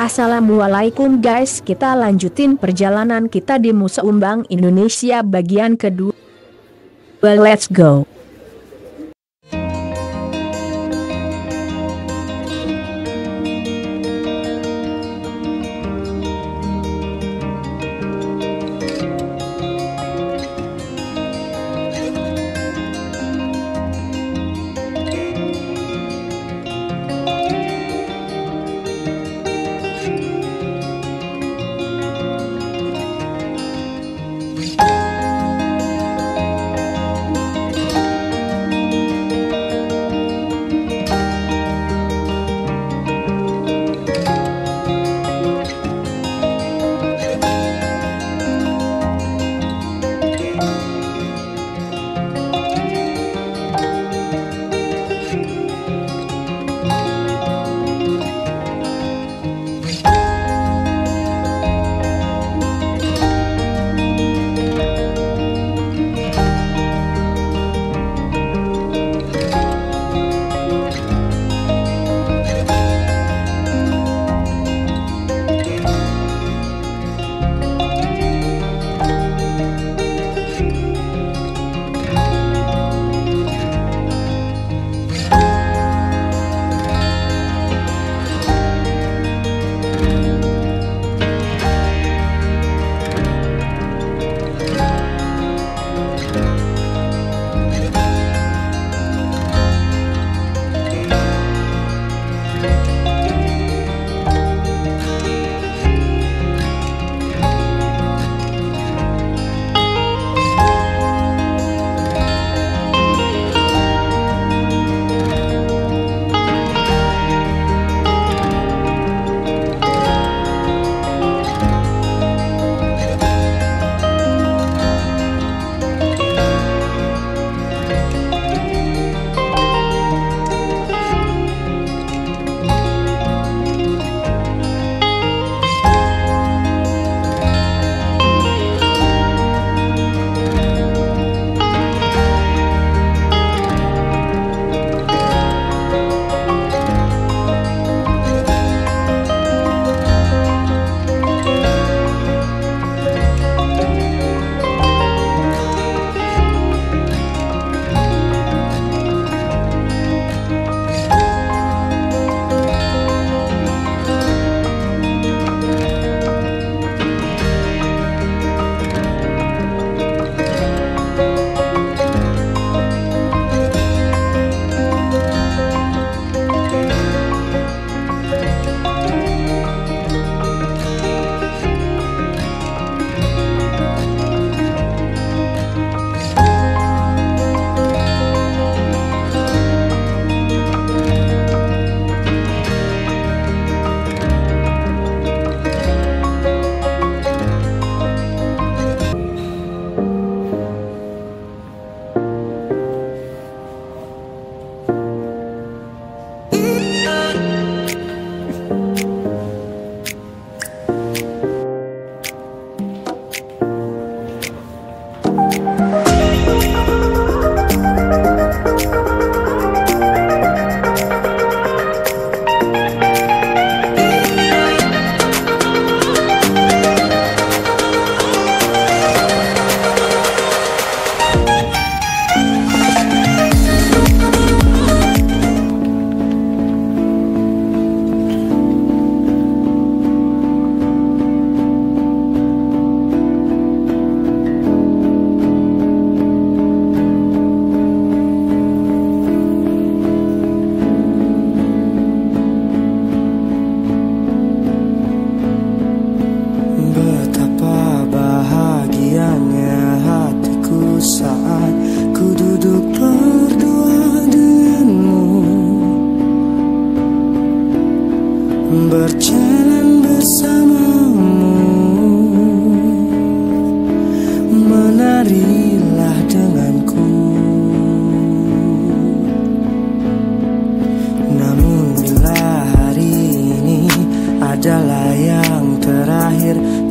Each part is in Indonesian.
Assalamualaikum guys, kita lanjutin perjalanan kita di Museum Bank Indonesia bagian kedua. Well, let's go.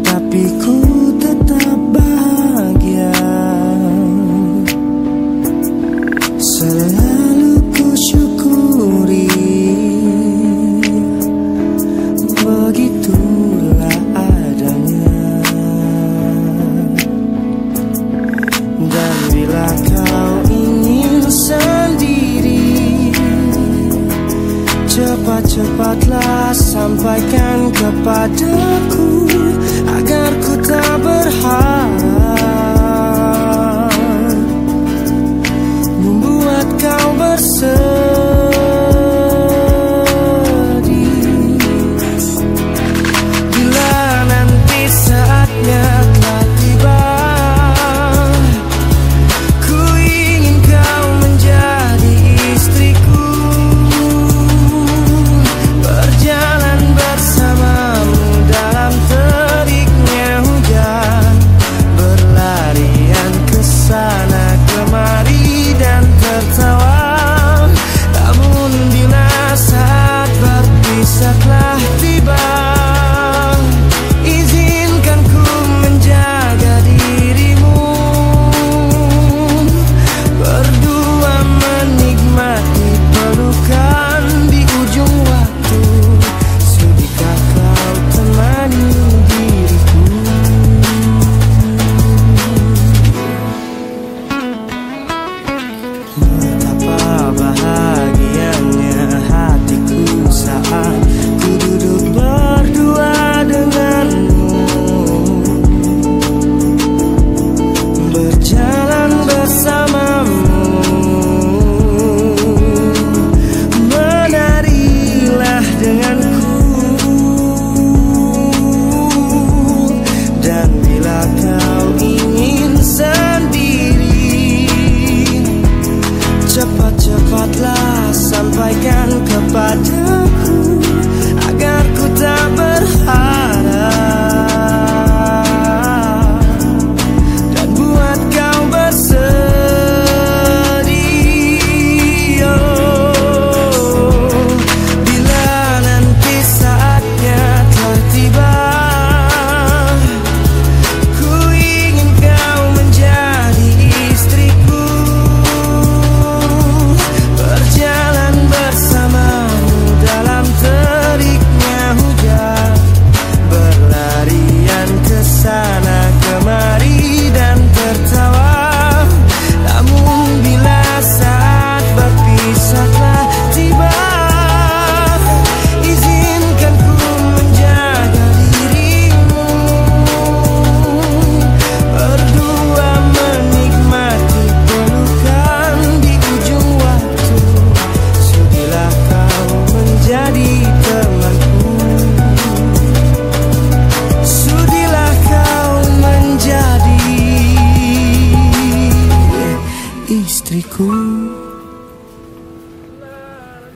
tapi ku tetap bahagia. Selalu ku syukuri, begitulah adanya. Dan bila kau ingin sendiri, cepat-cepatlah sampaikan kepadaku.